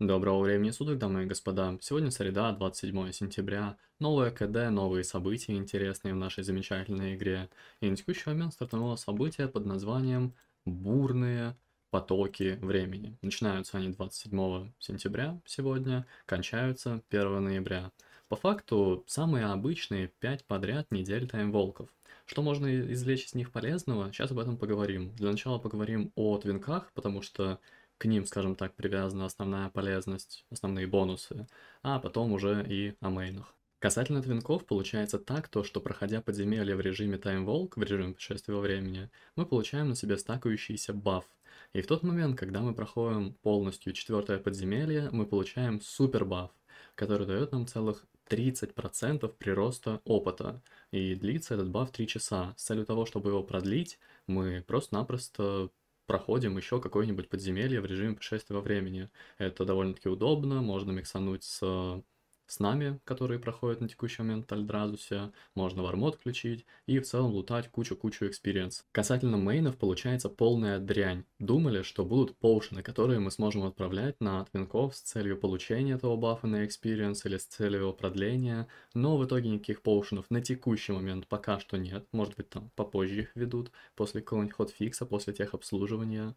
Доброго времени суток, дамы и господа. Сегодня среда, 27 сентября. Новое КД, новые события интересные в нашей замечательной игре. И на текущий момент стартануло событие под названием «Бурные потоки времени». Начинаются они 27 сентября сегодня, кончаются 1 ноября. По факту, самые обычные 5 подряд недель таймволков. Что можно извлечь из них полезного, сейчас об этом поговорим. Для начала поговорим о твинках, потому что к ним, скажем так, привязана основная полезность, основные бонусы, а потом уже и о мейнах. Касательно твинков, получается так, то, что проходя подземелье в режиме Time Walk, в режиме путешествия во времени, мы получаем на себе стакающийся баф. И в тот момент, когда мы проходим полностью четвертое подземелье, мы получаем супер баф, который дает нам целых 30% прироста опыта. И длится этот баф 3 часа. С целью того, чтобы его продлить, мы просто-напросто проходим еще какое-нибудь подземелье в режиме путешествия во времени. Это довольно-таки удобно, можно миксануть с с нами, которые проходят на текущий момент в Тальдразусе, можно War Mode включить и в целом лутать кучу-кучу experience. Касательно мейнов получается полная дрянь. Думали, что будут potion ы, которые мы сможем отправлять на твинков с целью получения этого бафа на experience или с целью его продления, но в итоге никаких potion ов на текущий момент пока что нет. Может быть там попозже их введут, после какого-нибудь hotfix а, после техобслуживания.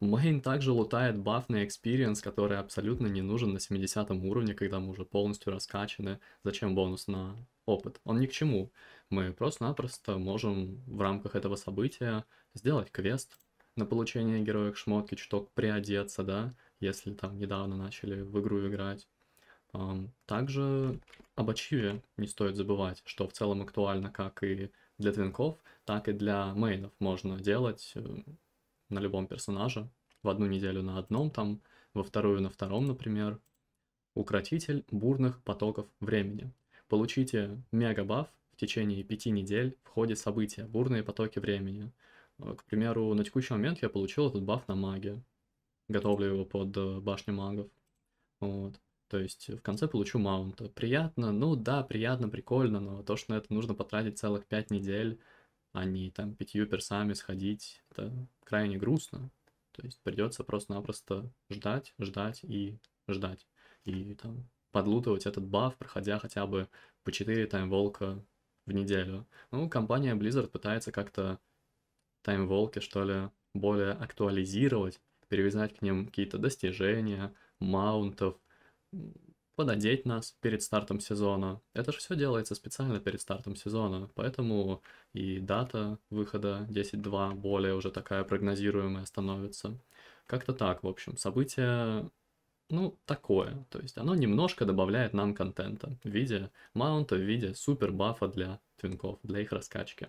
Мейн также лутает баф на experience, который абсолютно не нужен на 70 уровне, когда мы уже полностью раскачаны. Зачем бонус на опыт? Он ни к чему. Мы просто-напросто можем в рамках этого события сделать квест на получение героек шмотки, чуток приодеться, да, если там недавно начали в игру играть. Также об ачиве не стоит забывать, что в целом актуально как и для твинков, так и для мейнов можно делать э, на любом персонаже. В одну неделю на одном там, во вторую на втором, например. Укротитель бурных потоков времени. Получите мега-баф в течение пяти недель в ходе события «Бурные потоки времени». Э, к примеру, на текущий момент я получил этот баф на маге. Готовлю его под э, башню магов. Вот. То есть в конце получу маунта. Приятно, ну да, приятно, прикольно, но то, что на это нужно потратить целых пять недель, а не там пятью персами сходить, это крайне грустно. То есть придется просто-напросто ждать, ждать и ждать. И там подлутывать этот баф, проходя хотя бы по 4 таймволка в неделю. Ну, компания Blizzard пытается как-то таймволки, что ли, более актуализировать, перевязать к ним какие-то достижения, маунтов, пододеть нас перед стартом сезона. Это же все делается специально перед стартом сезона, поэтому и дата выхода 10.2 более уже такая прогнозируемая становится. Как-то так, в общем, событие, ну, такое. То есть оно немножко добавляет нам контента в виде маунта, в виде супер бафа для твинков, для их раскачки.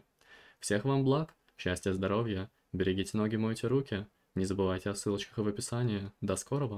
Всех вам благ, счастья, здоровья, берегите ноги, мойте руки, не забывайте о ссылочках в описании. До скорого!